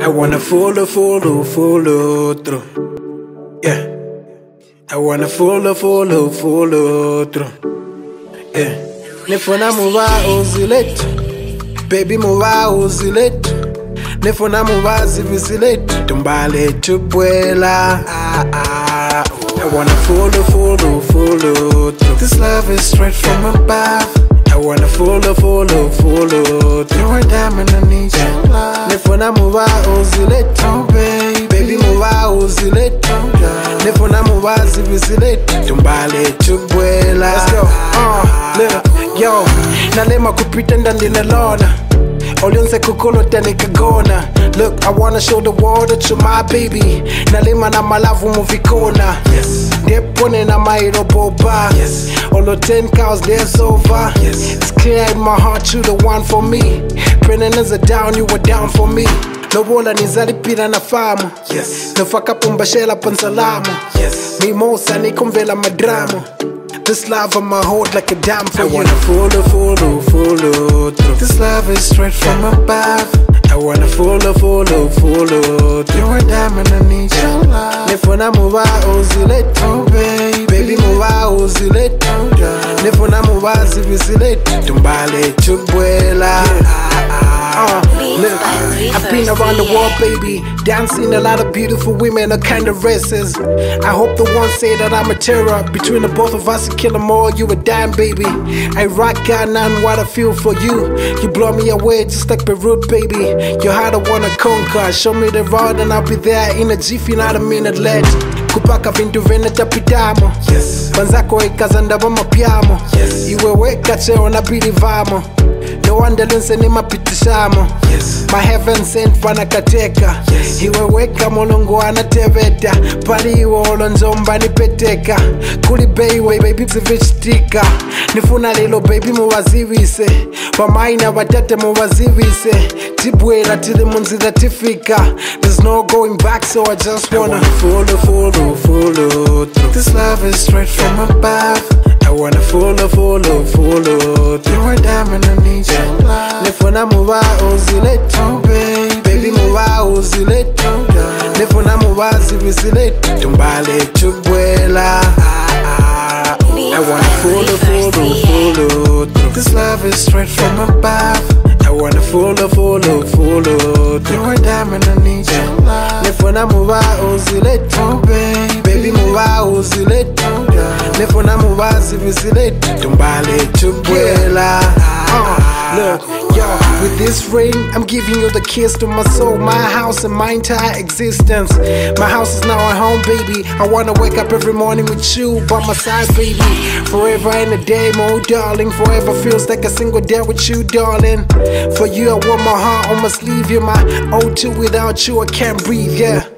I wanna follow, follow, follow through. Yeah. I wanna follow, follow, follow through. Yeah. Nifuna muva uziletu. Baby muva uziletu. Nifuna muva zivisiletu. Tumbale tupwela. Ah, ah. I wanna follow, follow, follow through. This love is straight from above. I wanna follow, follow, follow through. A diamond, I need your love. Nifuna muva uziletu, baby. Baby muva uziletu. Nifuna muva zivisiletu. Tumbale tupwela. Let's go. Uh, look, yo. Nalema kupita ndani nalona. Olionse kukolota nikagona Look, I wanna show the world that you're my baby Nalima na malavu muvikona yes. Ndepone na mairo boba yes. Olo 10 cows, there's over yes. It's clear in my heart you the one for me Peneneza down, you were down for me lobola nizalipira na famu yes. nafakapo mbashela pansalamu yes. mimosa nikomvela madramu This love on my hold like a dam for I you. wanna follow, follow, follow through. This love is straight from above. I wanna follow, follow, follow through. You're a diamond, I need your love. Nifuna muva uziletu, oh, baby. Baby muva uziletu. Oh, Nifuna muva zivisiletu. Tumbale tubwela. Uh, ah, ah, ah. Look, I've been around the world, baby. Dancing a lot of beautiful women, a kind of races. I hope the ones say that I'm a terror. Between the both of us, I kill them all. You a damn baby. I rock God, and what I feel for you. You blow me away just like Beirut, baby. Your heart I wanna conquer. Show me the road, and I'll be there in a jiffy, not a minute late. kupaka vintu venetapitamo yes. vanzako ikazandava mapyamo yes. iwe weka cheo na bili vamo nowandelense ni mapitishamo. Yes. my heaven sent vanakateka yes. iwe weka mulungu anateveta pali iwe olonzomba nipeteka kuli beiwe baby zivichitika nifuna lilo baby muvazivise vamaina vatate muvazivise tibwera tili munzira tifika. There's no going back so i just wanna follow follow follow through this love is straight from above Muva uziletu, baby muva uziletu Nifuna muva zivisiletu Tumbale tubwela I wanna follow, follow, follow through. This love is straight from above. I wanna follow, follow, follow through. You're a diamond, I need your love. Nifuna muva uziletu, baby Baby muva uziletu Nifuna muva zivisiletu Tumbale tubwela uh, Look, with this ring, I'm giving you the kiss to my soul, my house, and my entire existence. My house is now a home, baby. I wanna wake up every morning with you by my side, baby. Forever and a day, more darling. Forever feels like a single day with you, darling. For you, I wear my heart on my sleeve. You're my O2. Without you, I can't breathe, yeah.